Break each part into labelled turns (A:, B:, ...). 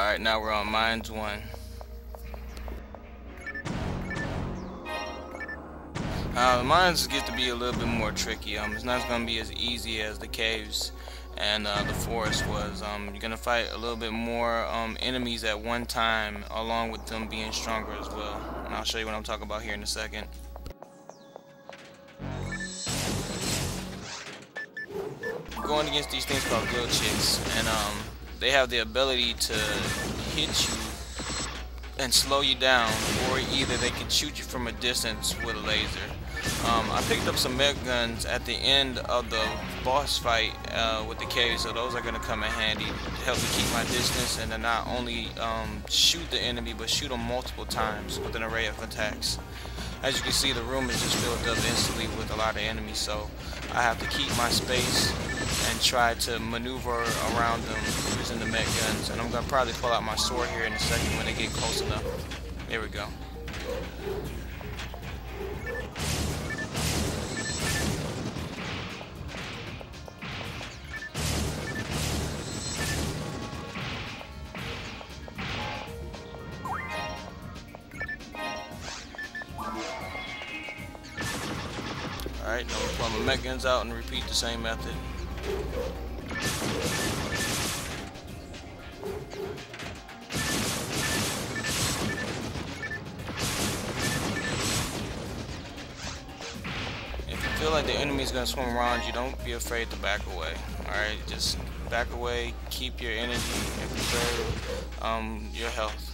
A: Alright, now we're on Mines 1. Uh, the mines get to be a little bit more tricky. Um, it's not going to be as easy as the caves and uh, the forest was. Um, you're going to fight a little bit more um, enemies at one time, along with them being stronger as well. And I'll show you what I'm talking about here in a second. Going against these things called Gillchics, and um, they have the ability to hit you and slow you down, or either they can shoot you from a distance with a laser. Um, I picked up some mech guns at the end of the boss fight uh, with the cave, so those are going to come in handy to help me keep my distance and to not only um, shoot the enemy, but shoot them multiple times with an array of attacks. As you can see, the room is just filled up instantly with a lot of enemies, so I have to keep my space and try to maneuver around them using the mech guns. And I'm going to probably pull out my sword here in a second when they get close enough. There we go. Alright, now we'll pull my mech guns out and repeat the same method. If you feel like the enemy's gonna swim around you, don't be afraid to back away. Alright, just back away, keep your energy, and preserve um, your health.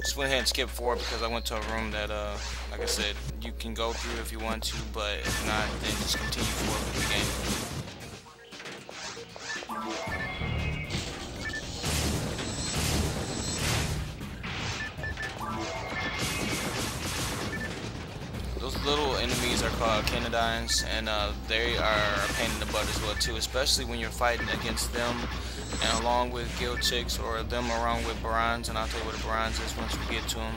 A: Just went ahead and skipped four because I went to a room that, uh, like I said, you can go through if you want to, but if not, then just continue forward with the game. Those little enemies are called Canadines, and uh, they are a pain in the butt as well too, especially when you're fighting against them and along with Gillchics or them along with Baranz, and I'll tell you what a Baranz is once we get to them.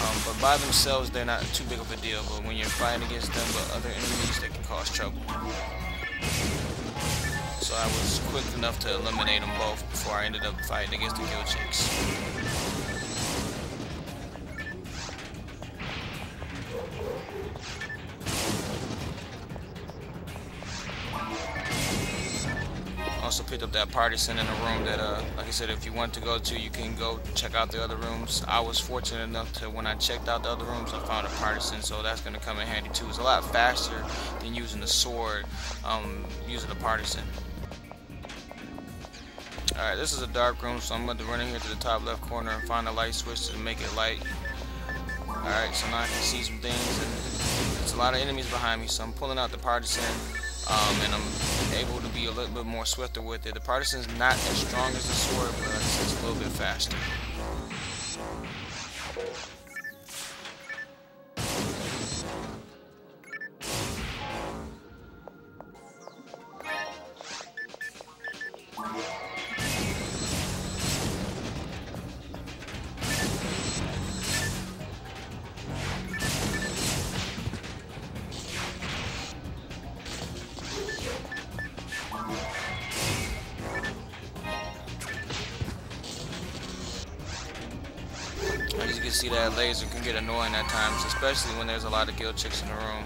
A: Um, but by themselves, they're not too big of a deal, but when you're fighting against them with other enemies, they can cause trouble. So I was quick enough to eliminate them both before I ended up fighting against the Gillchics. Also picked up that partisan in a room that, uh, like I said, if you want to go to, you can go check out the other rooms. I was fortunate enough to, when I checked out the other rooms, I found a partisan, so that's going to come in handy too. It's a lot faster than using the sword, um, using the partisan. Alright, this is a dark room, so I'm going to run in here to the top left corner and find a light switch to make it light. Alright, so now I can see some things, and there's a lot of enemies behind me, so I'm pulling out the partisan um, and I'm able to be a little bit more swifter with it. The partisan's not as strong as the sword, but it's a little bit faster. As you can see, that laser can get annoying at times, especially when there's a lot of Gillchics in the room.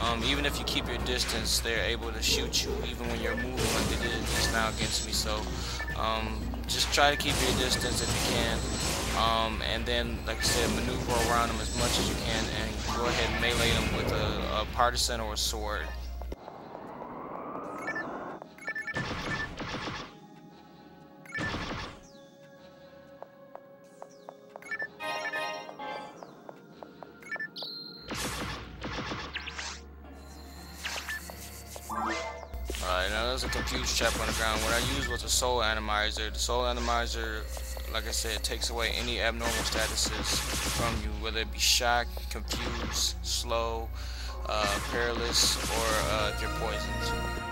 A: Um, even if you keep your distance, they're able to shoot you even when you're moving like they did just now against me. So um, just try to keep your distance if you can. Um, and then, like I said, maneuver around them as much as you can and go ahead and melee them with a, a partisan or a sword. Confused trap on the ground. What I used was a Sol Atomizer. The Sol Atomizer, like I said, takes away any abnormal statuses from you, whether it be shock, confused, slow, uh, perilous, or uh, if you're poisoned.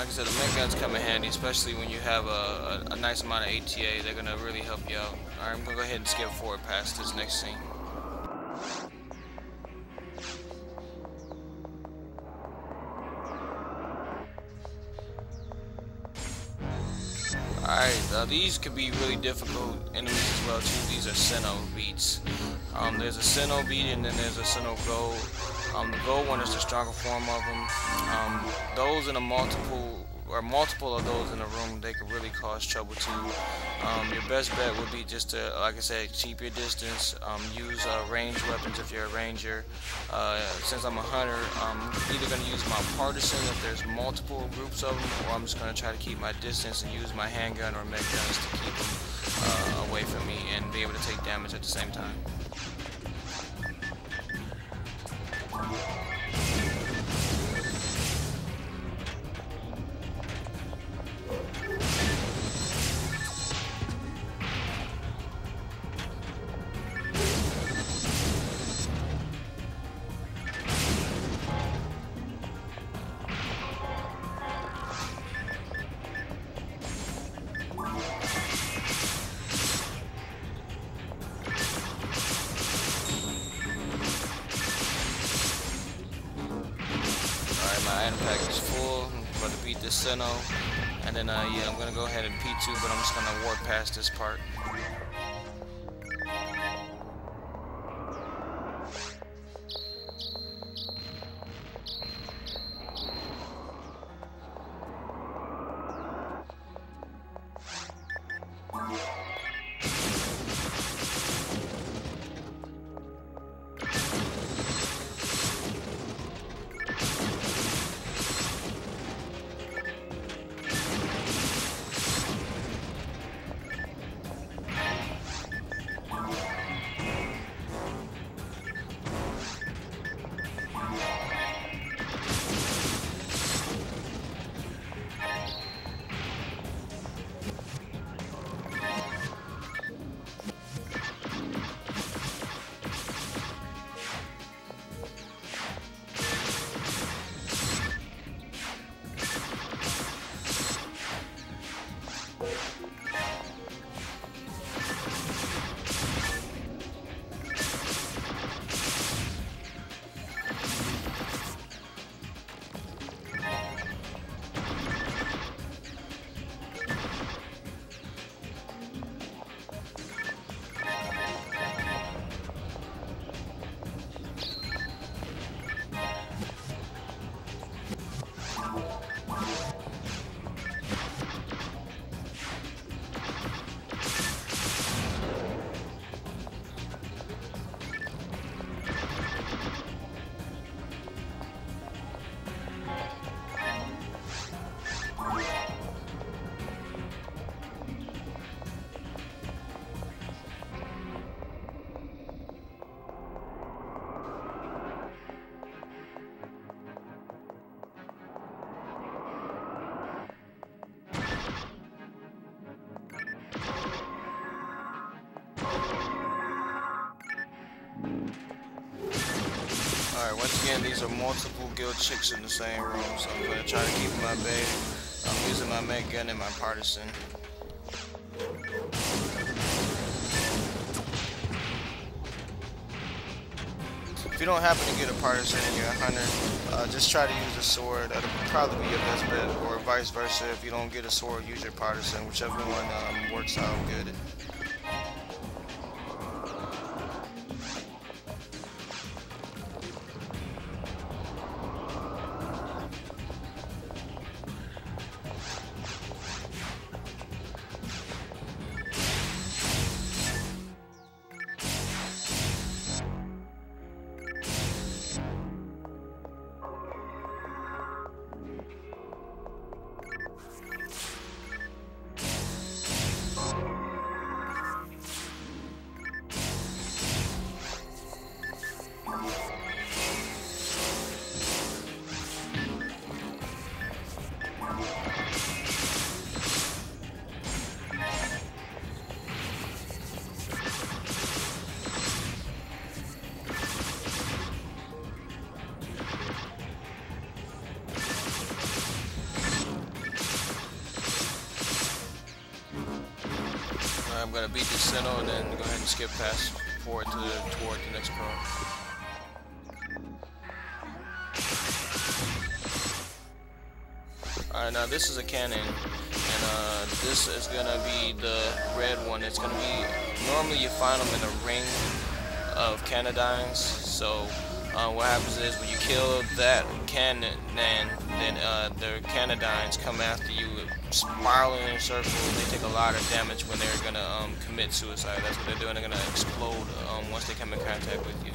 A: Like I said, the mech guns come in handy, especially when you have a, a, a nice amount of ATA. They're gonna really help you out. Alright, I'm gonna go ahead and skip forward past this next scene. Alright, uh, these could be really difficult enemies as well too. These are Sinow Beats. Um, there's a Sinow Beat and then there's a Sinow Gold. Um, the gold one is the stronger form of them. Um, those in a multiple or multiple of those in a room, they could really cause trouble too. Um, your best bet would be just to, like I said, keep your distance. Um, use uh, ranged weapons if you're a ranger. Uh, since I'm a hunter, I'm either going to use my partisan if there's multiple groups of them, or I'm just going to try to keep my distance and use my handgun or mech guns to keep them uh, away from me and be able to take damage at the same time. Sinow. And then, uh, yeah, I'm going to go ahead and P2, but I'm just going to warp past this part. Once again, these are multiple Gillchics in the same room, so I'm to try to keep at bay. I'm using my mech gun and my partisan. If you don't happen to get a partisan and you're a hunter, uh, just try to use a sword. That'll probably be your best bet, or vice versa. If you don't get a sword, use your partisan, whichever one um, works out good. I'm gonna beat this Sinow and then go ahead and skip past forward to the, toward the next part. Alright, now this is a cannon, and uh, this is gonna be the red one. It's gonna be, normally you find them in a ring of canadines, so uh, what happens is when you kill that cannon, then, then uh, the canadines come after you, spiraling in a circle. They take a lot of damage when they're gonna um, commit suicide. That's what they're doing. They're gonna explode um, once they come in contact with you.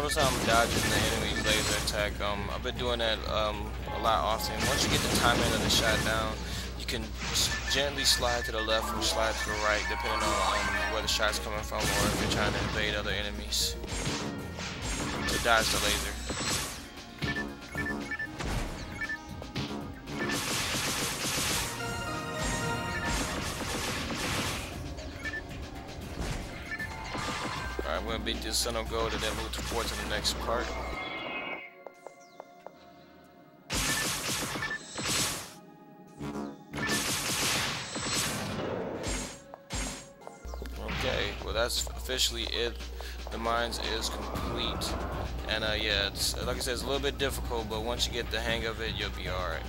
A: Notice how I'm dodging the enemy's laser attack. Um, I've been doing that um, a lot often. Once you get the timing of the shot down, you can gently slide to the left or slide to the right, depending on um, where the shot's coming from or if you're trying to invade other enemies to dodge the laser. Gonna beat this Sinow Gold and then move forward to the next part. Okay, well that's officially it. The mines is complete. And uh, yeah, it's like I said, it's a little bit difficult, but once you get the hang of it, you'll be alright.